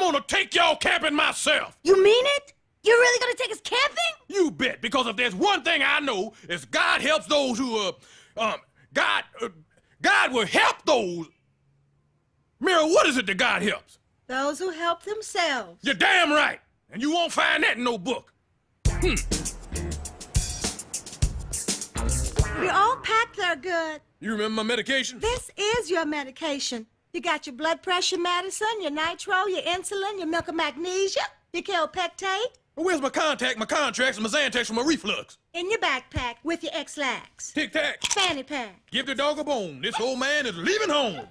I'm gonna take y'all camping myself. You mean it? You're really gonna take us camping? You bet, because if there's one thing I know, is God helps those who, uh, um, God, uh, God will help those. Muriel, what is it that God helps? Those who help themselves. You're damn right. And you won't find that in no book. Hmm. You're all packed there good. You remember my medication? This is your medication. You got your blood pressure medicine, your nitro, your insulin, your milk of magnesia, your kaopectate. Well, where's my contact, my contracts, and my Xantax for my reflux? In your backpack with your Ex-Lax. Tic Tac. Fanny pack. Give the dog a bone. This old man is leaving home.